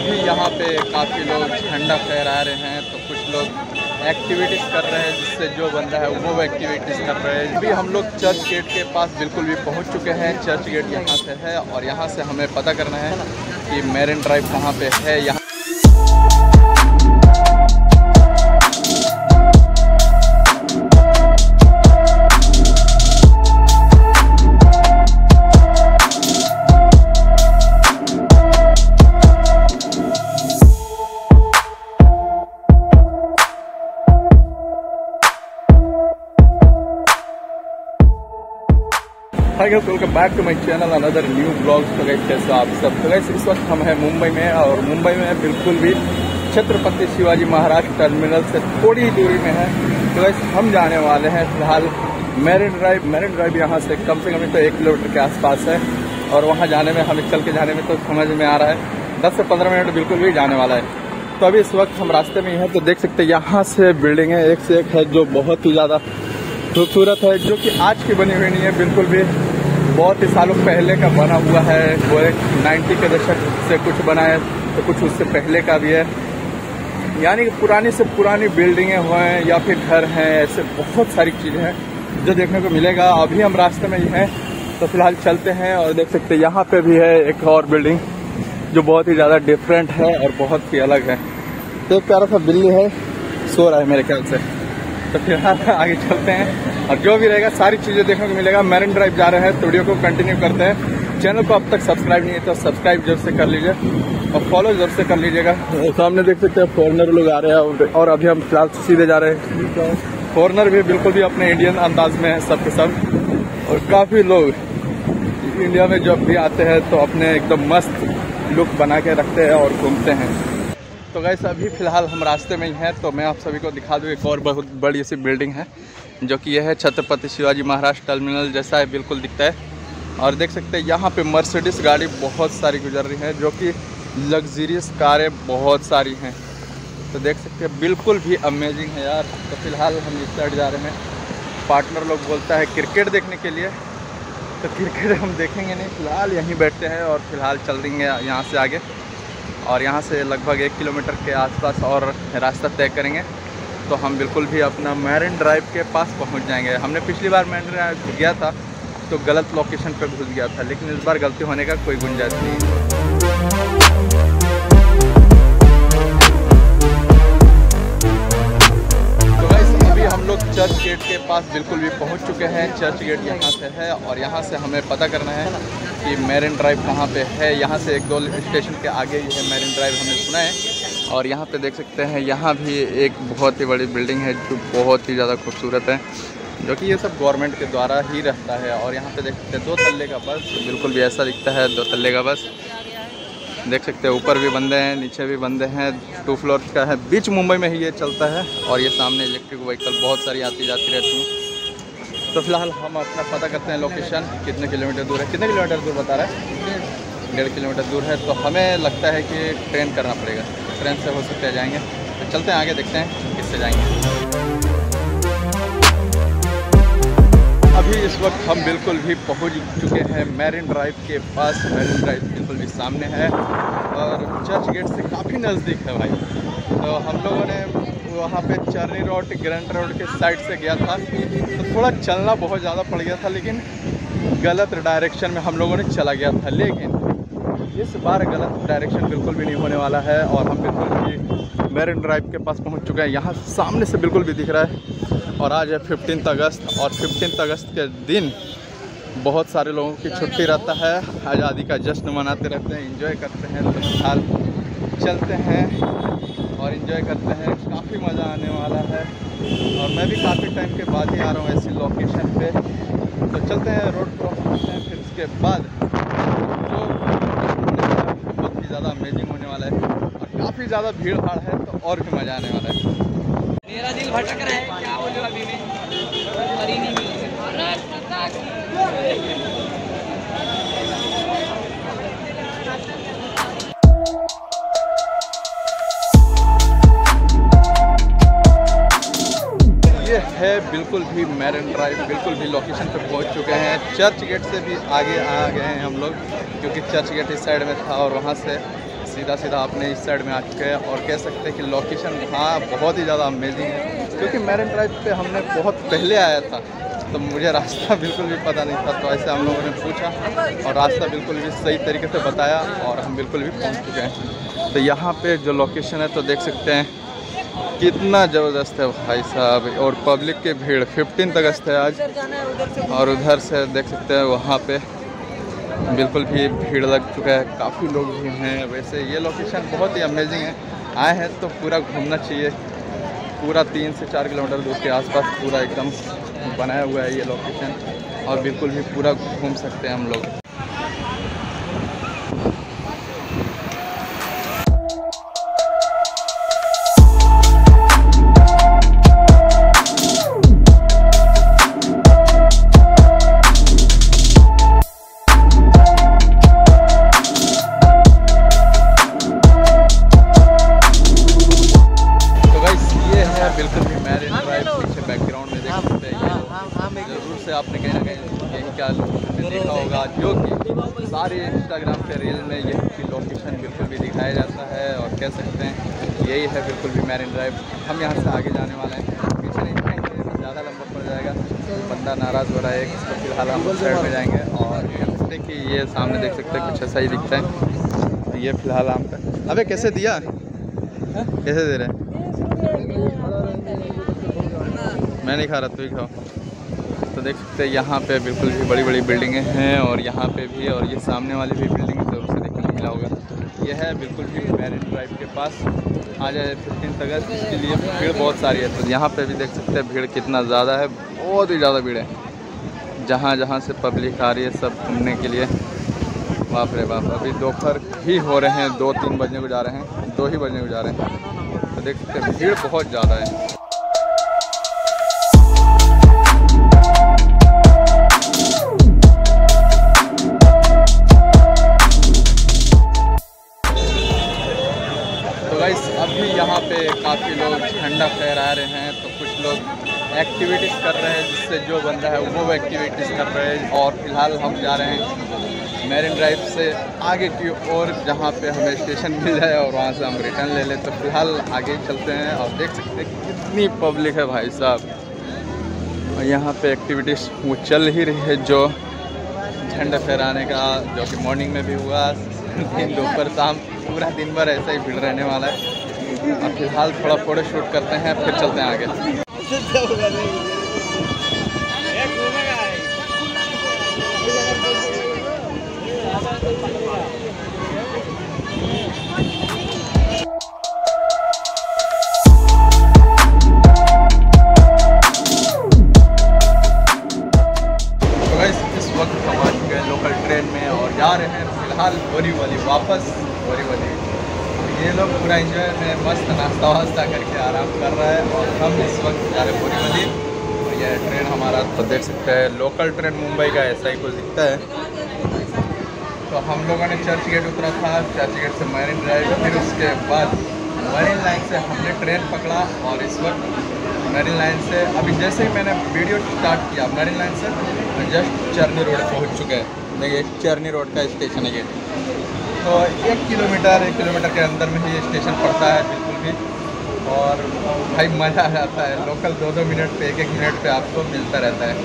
अभी यहाँ पे काफ़ी लोग झंडा फहरा रहे हैं तो कुछ लोग एक्टिविटीज़ कर रहे हैं, जिससे जो बन रहा है वो एक्टिविटीज़ कर रहे हैं। अभी हम लोग चर्च गेट के पास बिल्कुल भी पहुँच चुके हैं। चर्च गेट यहाँ से है और यहाँ से हमें पता करना है कि मेरिन ड्राइव कहाँ पे है, यहाँ hi guys welcome back to my channel another new blog तो गाइस कैसे आप सब? तो गाइस इस वक्त हम हैं मुंबई में और मुंबई में बिल्कुल भी छत्रपति शिवाजी महाराज टर्मिनल से थोड़ी दूरी में है। तो गाइस हम जाने वाले हैं फ़िलहाल मेरिन ड्राइव मेरिन ड्राइव यहाँ से कम से कम तो एक किलोमीटर के आसपास है और वहाँ जाने में, हमें चल के जाने में तो समझ में आ रहा है। दस से पंद्रह मिनट बिल्कुल भी जाने वाला है। तो अभी इस वक्त हम रास्ते में ही हैं तो देख सकते हैं यहाँ से बिल्डिंग है, एक से एक है जो बहुत ही ज़्यादा खूबसूरत है, जो कि आज की बनी हुई नहीं है, बिल्कुल भी बहुत ही सालों पहले का बना हुआ है। वो एक नाइन्टी के दशक से कुछ बना है तो कुछ उससे पहले का भी है। यानी कि पुरानी से पुरानी बिल्डिंगें हैं या फिर घर हैं, ऐसे बहुत सारी चीज़ें हैं जो देखने को मिलेगा। अभी हम रास्ते में ही हैं तो फ़िलहाल चलते हैं और देख सकते हैं, यहाँ पे भी है एक और बिल्डिंग जो बहुत ही ज़्यादा डिफरेंट है और बहुत ही अलग है। तो एक प्यारा सा बिल्ली है, सो रहा है मेरे ख्याल से। तो फ़िलहाल आगे चलते हैं। और जो भी रहेगा सारी चीज़ें देखने को मिलेगा। मैरिन ड्राइव जा रहे हैं तो वीडियो को कंटिन्यू करते हैं। चैनल को अब तक सब्सक्राइब नहीं है तो सब्सक्राइब ज़रूर से कर लीजिए और फॉलो ज़रूर से कर लीजिएगा। सामने देख सकते हैं फॉरनर लोग आ रहे हैं और अभी हम फ़िलहाल सीधे जा रहे हैं। फॉरनर भी बिल्कुल भी अपने इंडियन अंदाज में है सबके सब। और काफ़ी लोग इंडिया में जब भी आते हैं तो अपने एकदम मस्त लुक बना के रखते हैं और घूमते हैं। तो गैस अभी फ़िलहाल हम रास्ते में ही हैं तो मैं आप सभी को दिखा दूँ, एक और बहुत बड़ी सी बिल्डिंग है, जो कि यह है छत्रपति शिवाजी महाराज टर्मिनल जैसा है, बिल्कुल दिखता है। और देख सकते हैं, यहाँ पे मर्सिडीज गाड़ी बहुत सारी गुजर रही है, जो कि लग्जरियस कारें बहुत सारी हैं। तो देख सकते हैं, बिल्कुल भी अमेजिंग है यार। तो फ़िलहाल हम इस साइड जा रहे हैं। पार्टनर लोग बोलता है क्रिकेट देखने के लिए। तो क्रिकेट हम देखेंगे नहीं, फ़िलहाल यहीं बैठते हैं और फ़िलहाल चल देंगे यहाँ से आगे। और यहाँ से लगभग एक किलोमीटर के आसपास और रास्ता तय करेंगे। तो हम बिल्कुल भी अपना मैरिन ड्राइव के पास पहुँच जाएँगे। हमने पिछली बार मैरिन ड्राइव गया था तो गलत लोकेशन पर घुस गया था, लेकिन इस बार गलती होने का कोई गुंजाइश नहीं है। चर्च गेट के पास बिल्कुल भी पहुँच चुके हैं। चर्च गेट यहाँ से है और यहाँ से हमें पता करना है कि मैरिन ड्राइव कहाँ पे है। यहाँ से एक दो स्टेशन के आगे ही है मैरिन ड्राइव, हमने सुना है। और यहाँ पे देख सकते हैं, यहाँ भी एक बहुत ही बड़ी बिल्डिंग है जो बहुत ही ज़्यादा खूबसूरत है, जो कि ये सब गवर्नमेंट के द्वारा ही रहता है। और यहाँ पे देख सकते हैं, दो तल्ले का बस, बिल्कुल भी ऐसा दिखता है, दो तल्ले का बस। देख सकते हैं, ऊपर भी बंदे हैं, नीचे भी बंदे हैं टू फ्लोर का है। बीच मुंबई में ही ये चलता है और ये सामने इलेक्ट्रिक व्हीकल बहुत सारी आती जाती रहती हैं। तो फ़िलहाल हम अपना पता करते हैं लोकेशन कितने किलोमीटर दूर है। कितने किलोमीटर दूर बता रहा है? डेढ़ किलोमीटर दूर है। तो हमें लगता है कि ट्रेन करना पड़ेगा। ट्रेन से हो सकते जाएँगे। तो चलते हैं, आगे देखते हैं किससे जाएँगे। अभी इस वक्त हम बिल्कुल भी पहुँच चुके हैं मैरिन ड्राइव के पास। मैरिन ड्राइव बिल्कुल भी सामने है और चर्च गेट से काफ़ी नज़दीक है भाई। तो हम लोगों ने वहाँ पे चर्नी रोड, ग्रैंड रोड के साइड से गया था। तो थोड़ा चलना बहुत ज़्यादा पड़ गया था, लेकिन गलत डायरेक्शन में हम लोगों ने चला गया था। लेकिन इस बार गलत डायरेक्शन बिल्कुल भी नहीं होने वाला है और हम बिल्कुल भी मैरिन ड्राइव के पास पहुँच चुके हैं। यहाँ सामने से बिल्कुल भी दिख रहा है। और आज है फिफ्टीन अगस्त और फिफ्टीन अगस्त के दिन बहुत सारे लोगों की छुट्टी रहता है। आज़ादी का जश्न मनाते रहते हैं इंजॉय करते हैं, फ़िलहाल चलते हैं और इंजॉय करते हैं। काफ़ी मज़ा आने वाला है और मैं भी काफ़ी टाइम के बाद ही आ रहा हूँ ऐसी लोकेशन पे। तो चलते हैं रोड क्रॉस करते हैं, फिर उसके बाद जो बहुत ही ज़्यादा अमेजिंग होने वाला है और काफ़ी ज़्यादा भीड़ भाड़ है तो और भी मज़ा आने वाला है। मेरा दिल भटक रहा है, क्या बोलूँ अभी मैं? और ही नहीं मिली। है बिल्कुल भी मैरिन ड्राइव, बिल्कुल भी लोकेशन पे पहुँच चुके हैं। चर्च गेट से भी आगे आ गए हैं हम लोग, क्योंकि चर्च गेट इस साइड में था और वहाँ से सीधा सीधा आपने इस साइड में आ चुके हैं और कह सकते हैं कि लोकेशन हाँ बहुत ही ज़्यादा अमेजिंग है। क्योंकि मैरिन ड्राइव पे हमने बहुत पहले आया था तो मुझे रास्ता बिल्कुल भी पता नहीं था तो ऐसे हम लोगों ने पूछा और रास्ता बिल्कुल भी सही तरीके से बताया और हम बिल्कुल भी पहुँच चुके हैं। तो यहाँ पर जो लोकेशन है तो देख सकते हैं कितना ज़बरदस्त है भाई साहब और पब्लिक की भीड़ 15 अगस्त है आज और उधर से देख सकते हैं वहाँ पे बिल्कुल भी भीड़ लग चुका है, काफ़ी लोग भी हैं। वैसे ये लोकेशन बहुत ही अमेजिंग है। आए हैं तो पूरा घूमना चाहिए। पूरा तीन से चार किलोमीटर दूर के आसपास पूरा एकदम बनाया हुआ है ये लोकेशन और बिल्कुल भी पूरा घूम सकते हैं हम लोग। कह सकते हैं। यही है बिल्कुल भी मैरिन ड्राइव हम यहाँ से आगे जाने वाले हैं। पीछे नहीं जाएँगे ज़्यादा लंबा पड़ जाएगा। बंदा नाराज़ हो रहा है इसको फ़िलहाल हम साइड में जाएँगे। और कि ये सामने देख सकते हैं, कुछ ऐसा ही दिखता है। तो ये फ़िलहाल आम का अबे, कैसे दिया? कैसे दे रहे हैं? मैं नहीं खा रहा, तू ही खाओ। तो देख सकते हैं, यहाँ पे बिल्कुल भी बड़ी बड़ी बिल्डिंगें हैं और यहाँ पे भी, और ये सामने वाली भी बिल्डिंग ज़रूर से देखने को मिला होगा। ये है, बिल्कुल भी मैरिन ड्राइव के पास। आ जाए फिफ्टीन अगस्त इसके लिए भीड़ बहुत सारी है। तो यहाँ पे भी देख सकते हैं, भीड़ कितना ज़्यादा है, बहुत ही ज़्यादा भीड़ है। जहाँ जहाँ से पब्लिक आ रही है सब घूमने के लिए। बाप रे बाप, अभी दोपहर ही हो रहे हैं, दो तीन बजने को जा रहे हैं, दो ही बजने को जा रहे हैं। तो देख सकते हैं, भीड़ बहुत ज़्यादा है। एक्टिविटीज़ कर रहे हैं, जिससे जो बंदा है वो एक्टिविटीज़ कर रहे हैं। और फ़िलहाल हम जा रहे हैं मैरिन ड्राइव से आगे की ओर, जहाँ पे हमें स्टेशन मिल जाए और वहाँ से हम रिटर्न ले लें। तो फ़िलहाल आगे चलते हैं और देख सकते हैं कितनी पब्लिक है भाई साहब। और यहाँ पे एक्टिविटीज़ वो चल ही रही है, जो झंडा फहराने का, जो कि मॉर्निंग में भी हुआ, दिन दोपहर शाम, पूरा दिन भर ऐसा ही भीड़ रहने वाला है। अब फ़िलहाल थोड़ा फ़ोटो शूट करते हैं, फिर चलते हैं आगे। चुके हैं लोकल ट्रेन में और जा रहे हैं फ़िलहाल बोरीवली वापस बोरीवली। ये लोग पूरा इंजॉय में मस्त नाश्ता वास्ता करके आराम कर रहा है और हम इस वक्त जा रहे हैं बोरीवली और यह ट्रेन हमारा तो देख सकते हैं लोकल ट्रेन मुंबई का ऐसा ही कुछ दिखता है। तो हम लोगों ने चर्च गेट उतरा था चर्च गेट से मैरिन ड्राइव फिर उसके बाद मैरिन लाइन से हमने ट्रेन पकड़ा और इस वक्त मैरिन लाइन से, अभी जैसे ही मैंने वीडियो स्टार्ट किया मैरिन लाइन से तो जस्ट चरनी रोड पहुँच चुके हैं। देखिए, चरनी रोड का स्टेशन है ये। तो एक किलोमीटर एक किलोमीटर के अंदर में ही स्टेशन पड़ता है बिल्कुल भी। और भाई मज़ा आ जाता है। लोकल दो दो मिनट पे एक एक मिनट पे आपको मिलता रहता है।